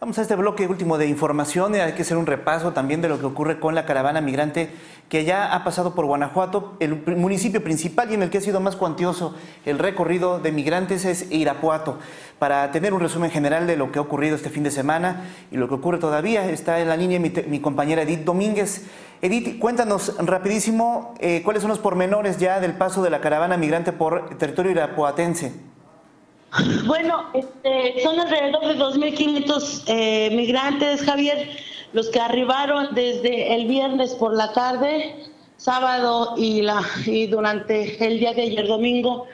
Vamos a este bloque último de información. Hay que hacer un repaso también de lo que ocurre con la caravana migrante que ya ha pasado por Guanajuato. El municipio principal y en el que ha sido más cuantioso el recorrido de migrantes es Irapuato. Para tener un resumen general de lo que ha ocurrido este fin de semana y lo que ocurre todavía, está en la línea mi, compañera Edith Domínguez. Edith, cuéntanos rapidísimo eh, cuáles son los pormenores ya del paso de la caravana migrante por territorio irapuatense. Bueno, este, son alrededor de 2.500 eh, migrantes, Javier, los que arribaron desde el viernes por la tarde, sábado y, durante el día de ayer domingo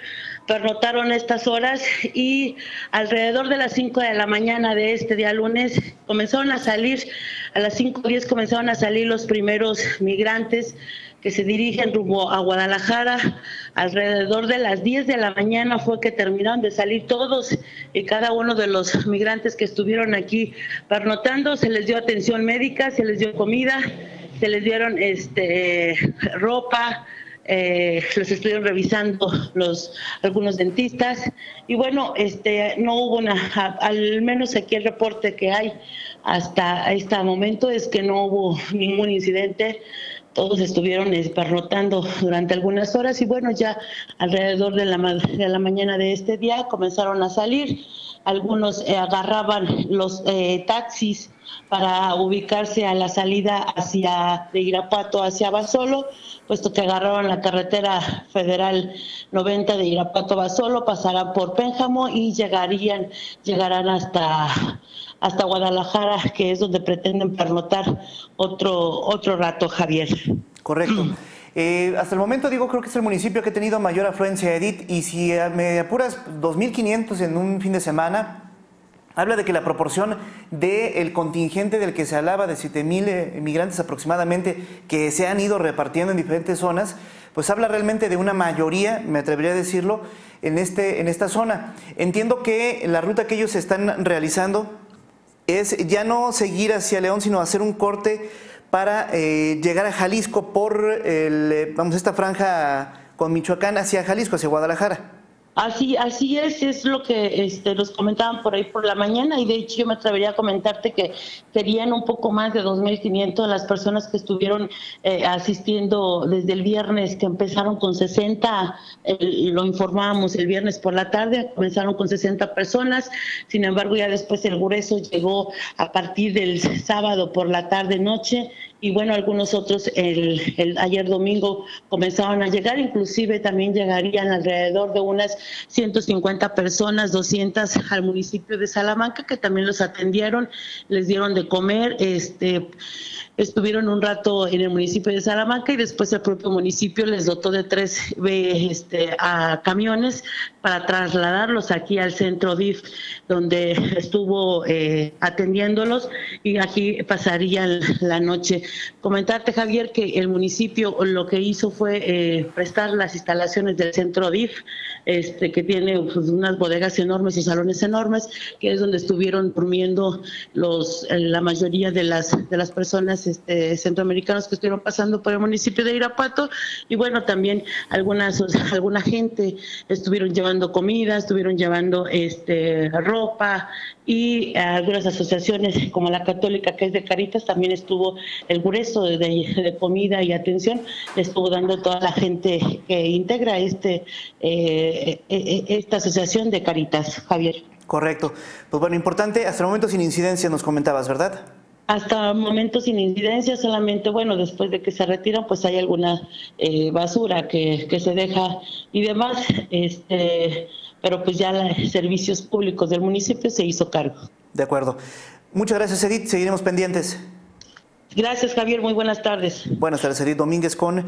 pernotaron estas horas y alrededor de las 5 de la mañana de este día lunes comenzaron a salir, a las 5.10 comenzaron a salir los primeros migrantes que se dirigen rumbo a Guadalajara. Alrededor de las 10 de la mañana fue que terminaron de salir todos y cada uno de los migrantes que estuvieron aquí pernotando. Se les dio atención médica, se les dio comida, se les dieron este, ropa, eh, los estuvieron revisando los algunos dentistas. Y bueno este no hubo una al menos aquí el reporte que hay hasta este momento es que no hubo ningún incidente todos estuvieron esperrotando durante algunas horas y bueno, ya alrededor de la, de la mañana de este día comenzaron a salir. Algunos eh, agarraban los eh, taxis para ubicarse a la salida hacia de Irapuato hacia Basolo, puesto que agarraron la carretera federal 90 de Irapuato a Basolo, pasarán por Pénjamo y llegarían llegarán hasta hasta Guadalajara, que es donde pretenden pernotar otro, otro rato, Javier. Correcto. Eh, hasta el momento, digo, creo que es el municipio que ha tenido mayor afluencia, Edith, y si me apuras 2.500 en un fin de semana, habla de que la proporción del contingente del que se hablaba de 7.000 eh, migrantes aproximadamente que se han ido repartiendo en diferentes zonas, pues habla realmente de una mayoría, me atrevería a decirlo, en, este, en esta zona. Entiendo que la ruta que ellos están realizando es ya no seguir hacia León, sino hacer un corte para eh, llegar a Jalisco por el, eh, vamos, esta franja con Michoacán hacia Jalisco, hacia Guadalajara. Así, así es, es lo que este, nos comentaban por ahí por la mañana y de hecho yo me atrevería a comentarte que serían un poco más de 2.500 las personas que estuvieron eh, asistiendo desde el viernes, que empezaron con 60, lo informábamos el viernes por la tarde, comenzaron con 60 personas, sin embargo ya después el grueso llegó a partir del sábado por la tarde-noche y bueno, algunos otros el, ayer domingo comenzaron a llegar, inclusive también llegarían alrededor de unas 150 personas, 200 al municipio de Salamanca, que también los atendieron, les dieron de comer, este estuvieron un rato en el municipio de Salamanca y después el propio municipio les dotó de tres este, a camiones para trasladarlos aquí al centro DIF, donde estuvo eh, atendiéndolos y aquí pasarían la noche. Comentarte, Javier, que el municipio lo que hizo fue eh, prestar las instalaciones del centro DIF, este, que tiene pues, unas bodegas enormes y salones enormes, que es donde estuvieron durmiendo los, la mayoría de las, de las personas este, centroamericanos que estuvieron pasando por el municipio de Irapuato y bueno, también algunas, alguna gente estuvieron llevando comida, estuvieron llevando este, ropa y algunas asociaciones como la católica que es de Caritas también estuvo el grueso de, comida y atención, estuvo dando toda la gente que integra este, eh, e, e, esta asociación de Caritas, Javier. Correcto. Pues bueno, importante, hasta el momento sin incidencia nos comentabas, ¿verdad? Hasta momentos sin incidencia, solamente, bueno, después de que se retiran, pues hay alguna eh, basura que, que, se deja y demás, este, pero pues ya los servicios públicos del municipio se hizo cargo. De acuerdo. Muchas gracias, Edith. Seguiremos pendientes. Gracias, Javier. Muy buenas tardes. Buenas tardes, Edith Domínguez con